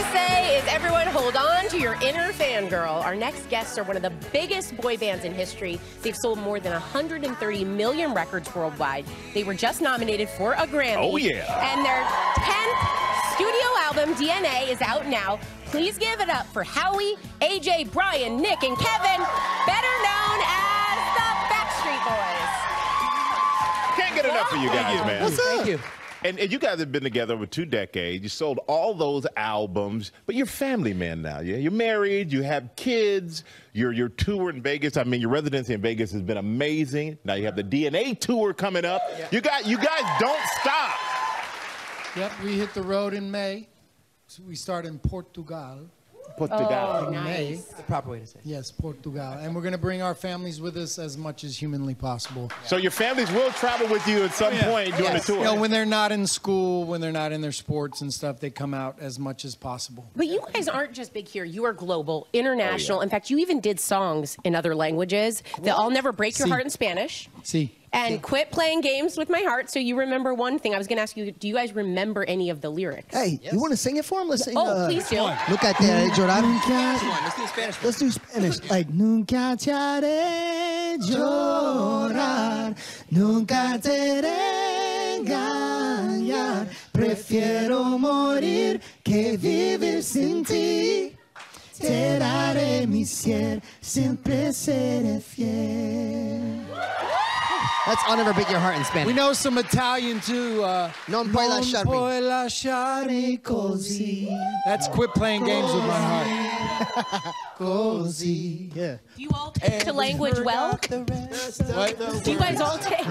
to say is everyone hold on to your inner fangirl. Our next guests are one of the biggest boy bands in history. They've sold more than 130 million records worldwide. They were just nominated for a Grammy. Oh, yeah. And their 10th studio album, DNA, is out now. Please give it up for Howie, AJ, Brian, Nick, and Kevin, better known as the Backstreet Boys. Can't get enough of you guys, man. What's up? Thank you. And, and you guys have been together over two decades. You sold all those albums, but you're family man now. Yeah, you're married. You have kids. Your your tour in Vegas. I mean, your residency in Vegas has been amazing. Now you have the DNA tour coming up. You got you guys don't stop. Yep, we hit the road in May. So we start in Portugal. Portugal. Oh, in May. nice. The proper way to say it. Yes, Portugal. And we're going to bring our families with us as much as humanly possible. So your families will travel with you at some oh, point during Yes. the tour. You know, when they're not in school, when they're not in their sports and stuff, they come out as much as possible. But you guys aren't just big here. You are global, oh, international. In fact, you even did songs in other languages. That I'll Never Break Your See. Heart in Spanish. See, And quit playing games with my heart. So you remember one thing. I was going to ask you, do you guys remember any of the lyrics? Hey, you want to sing it for him? Let's sing. Oh, uh, please do. Look at that, llorar. Come on, let's do the Spanish. Let's do Spanish. Like, nunca te haré llorar, nunca te haré engañar. Prefiero morir que vivir sin ti. Te daré mi cielo, siempre seré fiel. That's I'll never break your heart in Spanish. we know some Italian too. Uh, Non puoi lasciarmi. puoi lasciarmi così. That's quit playing games with my heart. Così. Yeah. Do you all take to language well? What? Do you guys all take?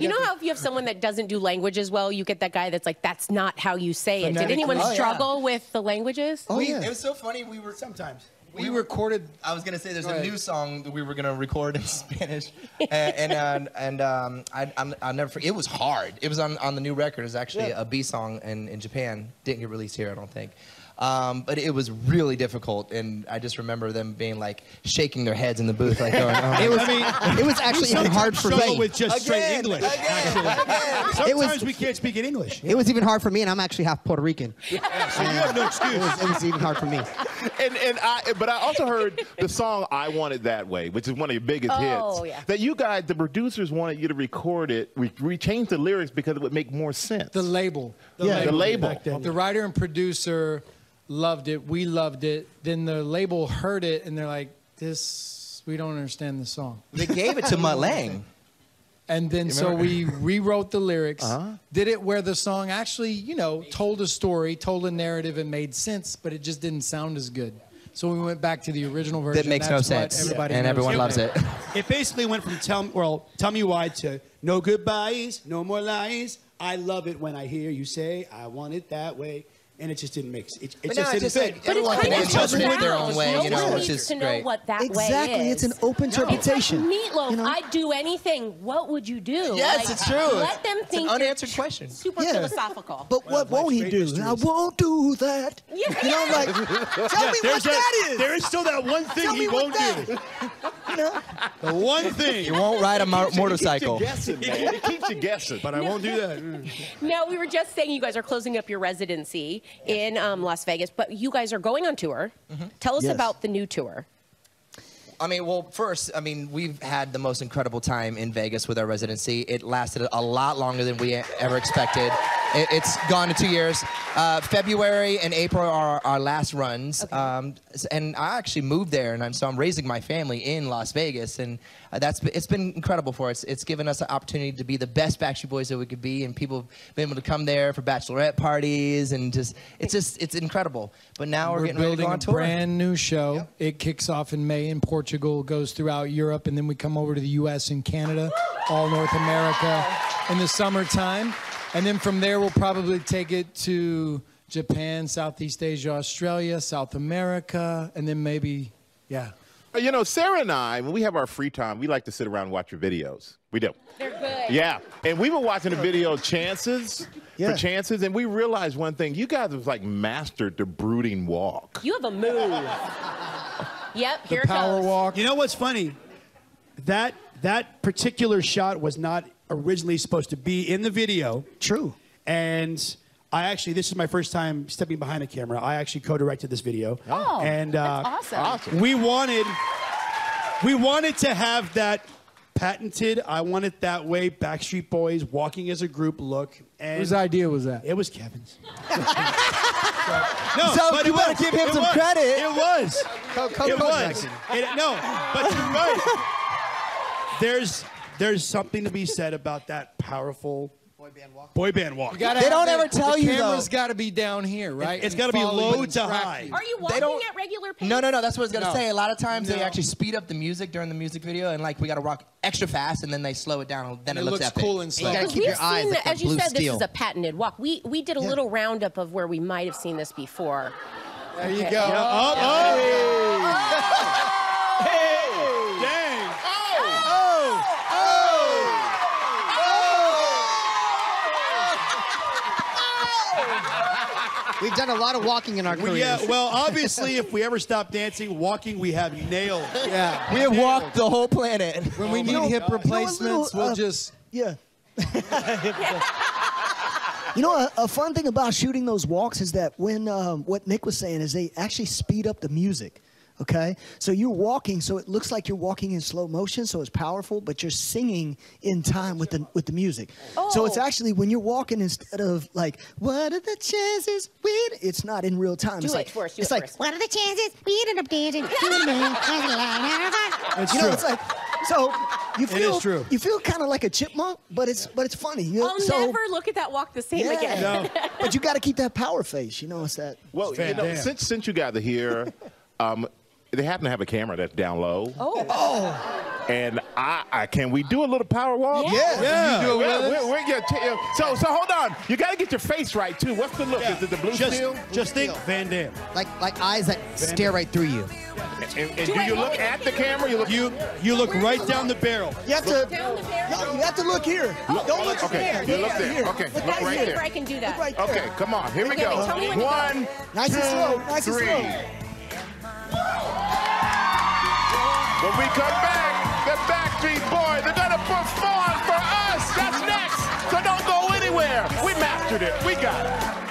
you know how if you have someone that doesn't do languages well, you get that guy that's like, that's not how you say it. Did Phonetically. anyone Oh, yeah. struggle with the languages? Oh, We- yeah. It was so funny. We were sometimes. We recorded. I was gonna say there's Go a ahead. new song that we were gonna record in Spanish, and and uh, and um, I I'm, I'll never forget. It was hard. It was on, on the new record. It's actually a B song in, in Japan. Didn't get released here, I don't think. Um, but it was really difficult, and I just remember them being like shaking their heads in the booth, like going, oh, it was I mean, it was actually even hard for me. with just straight Again, English. again, actually. It was- Sometimes we can't speak in English. It was even hard for me, and I'm actually half Puerto Rican. So you have no It excuse. was, it was even hard for me. And and I but I also heard the song "I Want It That Way," which is one of your biggest Oh, hits. yeah. That you guys, the producers, wanted you to record it. We, we changed the lyrics because it would make more sense. The label. Yeah, the label. then. The writer and producer loved it. We loved it. Then the label heard it and they're like, this, we don't understand the song. They gave it to Mutt Lange. And then so we rewrote the lyrics, Uh-huh. did it where the song actually, you know, told a story, told a narrative, and made sense, but it just didn't sound as good. So we went back to the original version. That makes no That's what sense, Everybody and everyone loves it. It basically went from tell well, tell me why to no goodbyes, no more lies. I love it when I hear you say I want it that way, and it just didn't mix. It, it But just no, didn't it's just fit. like But it's everyone kind can of interpret interpret it it their own way, you know, Nobody which needs is to know great. what that way Exactly. is. It's an open interpretation. It's like Meat Loaf. you know? I'd do anything. What would you do? Yes, Like, it's true. Let them It's an think. you're unanswered question. Super Yeah. philosophical. But what won't he straight do? mysteries. I won't do that. Yeah. You know, like, tell me what There's that is. There is still that one thing Tell he me what won't that do. You know? The one thing. You won't ride a mo- It keeps you motorcycle. guessing, man. It keeps you guessing. But I won't do that. Mm. Now, we were just saying you guys are closing up your residency in um, Las Vegas, but you guys are going on tour. Tell us Yes. about the new tour. I mean, well, first, I mean, we've had the most incredible time in Vegas with our residency. It lasted a lot longer than we ever expected. It, it's gone to two years. Uh, February and April are our last runs. Um, and I actually moved there, and I'm, so I'm raising my family in Las Vegas, and uh, that's it's been incredible for us. It's given us an opportunity to be the best Backstreet Boys that we could be, and people have been able to come there for bachelorette parties, and just it's just it's incredible. But now we're, We're getting ready to building go a on tour. brand new show. It kicks off in May in Portugal, goes throughout Europe, and then we come over to the U.S. and Canada, all North America in the summertime. And then from there, we'll probably take it to Japan, Southeast Asia, Australia, South America, and then maybe, yeah. Uh, You know, Sara and I, when we have our free time, we like to sit around and watch your videos. We do. They're good. Yeah. And we were watching the video Chances Yeah. for Chances, and we realized one thing. You guys have like mastered the brooding walk. You have a move. yep, here Power it goes. walk. You know what's funny? That that particular shot was not originally supposed to be in the video. True. And I actually, this is my first time stepping behind a camera. I actually co-directed this video. Oh, and uh, that's awesome. we wanted, we wanted to have that patented. I want it that way. Backstreet Boys walking as a group look. And Whose idea was that? It was Kevin's. no, So but you it better give him some was. credit. It was. Co- co- it was. It- no, but you're right. There's there's something to be said about that powerful boy band walk. Boy band walk. Gotta They don't the- ever tell the you, though. camera's got to be down here, right? It, has gotta be follow low to track high. you. Are you walking don't- at regular pace? No, no, no. That's what I was gonna No. say. A lot of times they actually speed up the music during the music video, and like we gotta rock extra fast, and then they slow it down. Then And it, it looks looks epic. cool and slow. You gotta keep we've your eyes seen, like that as you said, steel. this is a patented walk. We we did a little roundup of where we might have seen this before. There you Okay. go. Oh, oh. Hey, oh! We've done a lot of walking in our We- careers. yeah, well, obviously, if we ever stop dancing, walking, we have nailed. Yeah. We have walked the whole planet. When we need know- hip you know, replacements, little, we'll uh, just. Yeah. you know, a, a fun thing about shooting those walks is that when um, what Nick was saying is they actually speed up the music. Okay, so you're walking, so it looks like you're walking in slow motion, so it's powerful, but you're singing in time with the with the music. Oh. So it's Oh. actually when you're walking instead of like, what are the chances? We it's not in real time. Do it's it like first, do it's it like first. What are the chances we ended up dancing? It's you true. know, it's like so you feel is true. you feel kind of like a chipmunk, but it's but it's funny. You, know? I'll so, never look at that walk the same Yeah. again. No. but you got to keep that power face. You know, it's that. Well, you know, since since you got here, um, they happen to have a camera that's down low. Oh. oh. And I, I can we do a little power walk? Yeah. Yeah. You do it We're- with us? we're- we're gonna t- so so hold on. You got to get your face right too. What's the look? Is it the blue just, steel? just think Van Damme. like like eyes that stare right through you. And, and Do do you look look at at the camera? You look. You you look right down the barrel. You have to. Down the barrel? No, you have to look here. Don't look okay, there. you look there. Here. Okay, Look look right right here. there. I can do that. Look right there. Okay, come on. Here we Okay, go. tell me when to go. One, Nice and slow, nice and slow. When we come back, the Backstreet Boys are gonna perform for us. That's next. So don't go anywhere. We mastered it. We got it.